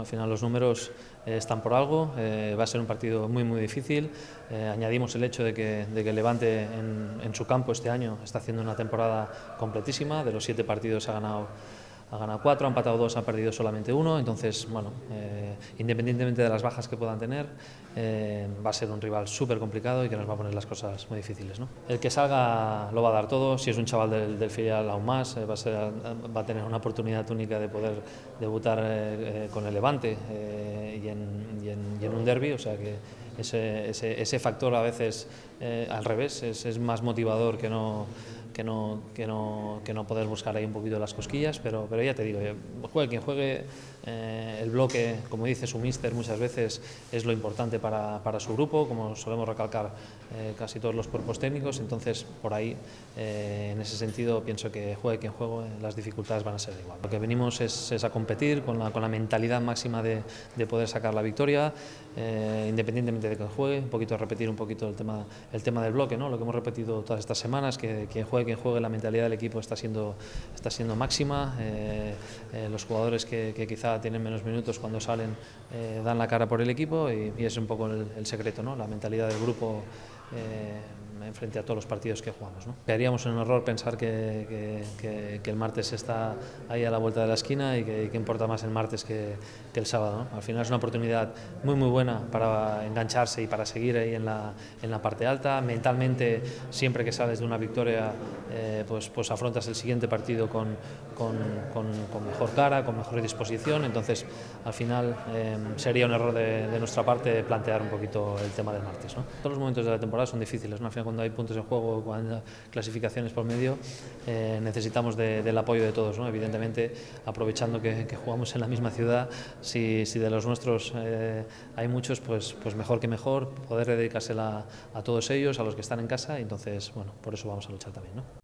Al final los números eh, están por algo, eh, va a ser un partido muy muy difícil. Eh, añadimos el hecho de que, de que Levante en, en, su campo este año está haciendo una temporada completísima, de los siete partidos ha ganado ha ganado cuatro, ha empatado dos, ha perdido solamente uno. Entonces, bueno, independientemente de las bajas que puedan tener, eh, va a ser un rival súper complicado y que nos va a poner las cosas muy difíciles. ¿no? El que salga lo va a dar todo. Si es un chaval del, filial, aún más. Eh, va, a tener una oportunidad única de poder debutar eh, con el Levante y en, un derby. O sea que ese, factor a veces al revés es, más motivador que no poder buscar ahí un poquito las cosquillas, pero, ya te digo, juegue quien juegue, eh, el bloque, como dice su mister muchas veces, es lo importante para, para su grupo, como solemos recalcar eh, casi todos los cuerpos técnicos, entonces por ahí, eh, en ese sentido, pienso que juegue quien juegue, las dificultades van a ser igual. Lo que venimos es, es a competir con la, con la mentalidad máxima de, de poder sacar la victoria, eh, independientemente de que juegue, un poquito repetir un poquito el tema, el tema del bloque, ¿no? lo que hemos repetido todas estas semanas, que quien juegue quien juegue, la mentalidad del equipo está siendo, está siendo máxima. Eh, eh, los jugadores que, que, tienen menos minutos cuando salen eh, dan la cara por el equipo y, y es un poco el, secreto, ¿no? la mentalidad del grupo en frente a todos los partidos que jugamos. ¿no? Haríamos un error pensar que, que, que, el martes está ahí a la vuelta de la esquina y que, importa más el martes que, el sábado. ¿no? Al final es una oportunidad muy muy buena para engancharse y para seguir ahí en la, en la parte alta. Mentalmente, siempre que sales de una victoria, eh, pues, pues afrontas el siguiente partido con, con, con, con, mejor cara, con mejor disposición. Entonces, al final eh, sería un error de, de, nuestra parte plantear un poquito el tema del martes. ¿no? Todos los momentos de la temporada son difíciles. ¿no? Al final, cuando hay puntos en juego, cuando hay clasificaciones por medio, eh, necesitamos de, del apoyo de todos. ¿no? Evidentemente, aprovechando que, jugamos en la misma ciudad, si, si de los nuestros eh, hay muchos, pues, pues mejor que mejor, poder dedicársela a todos ellos, a los que están en casa, y entonces, bueno, por eso vamos a luchar también. ¿no?